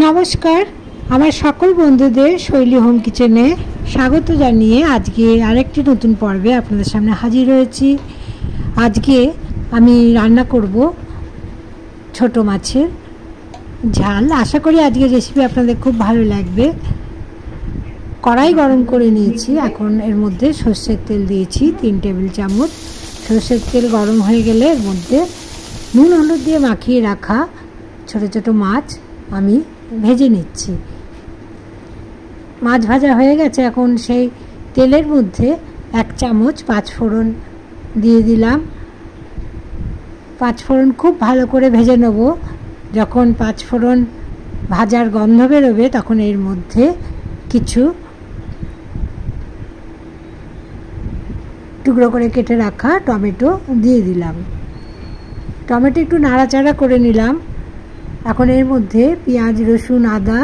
নমস্কার। আমার সকল বন্ধুদের শৈলী হোম কিচেনে স্বাগত জানিয়ে আজকে আরেকটি নতুন পর্বে আপনাদের সামনে হাজির হয়েছি। আজকে আমি রান্না করব ছোট মাছের ঝাল। আশা করি আজকের রেসিপি আপনাদের খুব ভালো লাগবে। কড়াই গরম করে নিয়েছি। এখন এর মধ্যে সর্ষের তেল দিয়েছি, তিন টেবিল চামচ। সর্ষের তেল গরম হয়ে গেলে এর মধ্যে নুন হলুদ দিয়ে মাখিয়ে রাখা ছোট ছোট মাছ আমি ভেজে নিচ্ছি। মাছ ভাজা হয়ে গেছে, এখন সেই তেলের মধ্যে এক চামচ পাঁচ ফোড়ন দিয়ে দিলাম। পাঁচ ফোড়ন খুব ভালো করে ভেজে নেব। যখন পাঁচ ফোড়ন ভাজার গন্ধ বেরোবে, তখন এর মধ্যে কিছু টুকরো করে কেটে রাখা টমেটো দিয়ে দিলাম। টমেটো একটু নাড়াচাড়া করে নিলাম। এখন এর মধ্যে পেঁয়াজ, রসুন, আদা,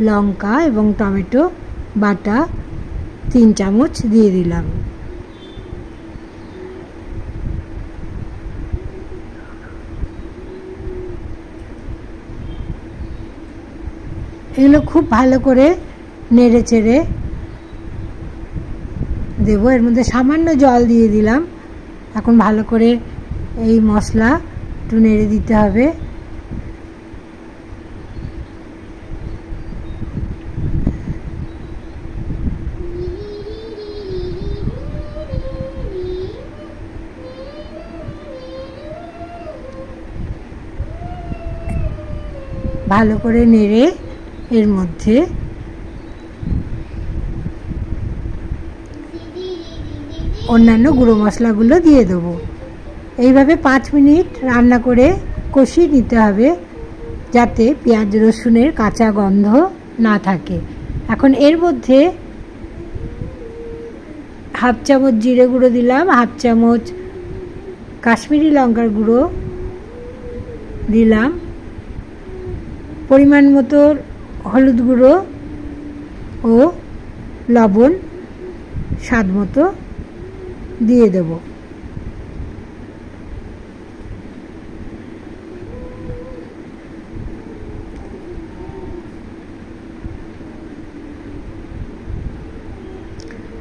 লঙ্কা এবং টমেটো বাটা তিন চামচ দিয়ে দিলাম। এগুলো খুব ভালো করে নেড়ে চেড়ে দেবো। এর মধ্যে সামান্য জল দিয়ে দিলাম। এখন ভালো করে এই মশলা একটু নেড়ে দিতে হবে। ভালো করে নেড়ে এর মধ্যে অন্যান্য গুঁড়ো মশলাগুলো দিয়ে দেবো। এইভাবে পাঁচ মিনিট রান্না করে কষিয়ে নিতে হবে যাতে পেঁয়াজ, রসুনের কাঁচা গন্ধ না থাকে। এখন এর মধ্যে হাফ চামচ জিরে গুঁড়ো দিলাম, হাফ চামচ কাশ্মীরি লঙ্কার গুঁড়ো দিলাম। পরিমাণ মতো হলুদ গুঁড়ো ও লবণ স্বাদ মতো দিয়ে দেব।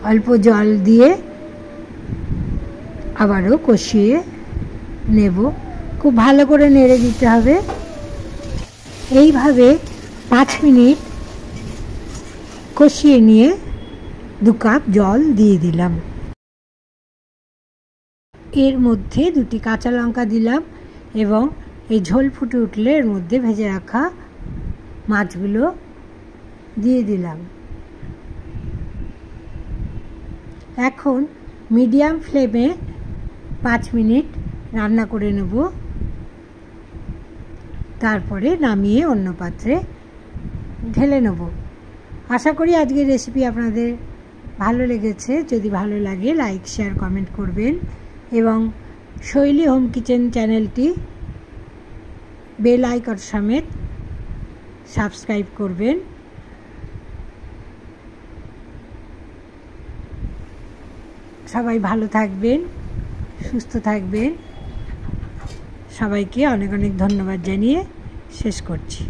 অল্প জল দিয়ে আবারও কষিয়ে নেব। খুব ভালো করে নেড়ে দিতে হবে। এইভাবে পাঁচ মিনিট কষিয়ে নিয়ে দু কাপ জল দিয়ে দিলাম। এর মধ্যে দুটি কাঁচা লঙ্কা দিলাম এবং এই ঝোল ফুটে উঠলে এর মধ্যে ভেজে রাখা মাছগুলো দিয়ে দিলাম। এখন মিডিয়াম ফ্লেমে পাঁচ মিনিট রান্না করে নেব। তারপরে নামিয়ে অন্য পাত্রে ঢেলে নেব। আশা করি আজকের রেসিপি আপনাদের ভালো লেগেছে। যদি ভালো লাগে লাইক শেয়ার কমেন্ট করবেন এবং শৈলী হোম কিচেন চ্যানেলটি বেল আইকন সমেত সাবস্ক্রাইব করবেন। সবাই ভালো থাকবেন, সুস্থ থাকবেন। সবাইকে অনেক অনেক ধন্যবাদ জানিয়ে শেষ করছি।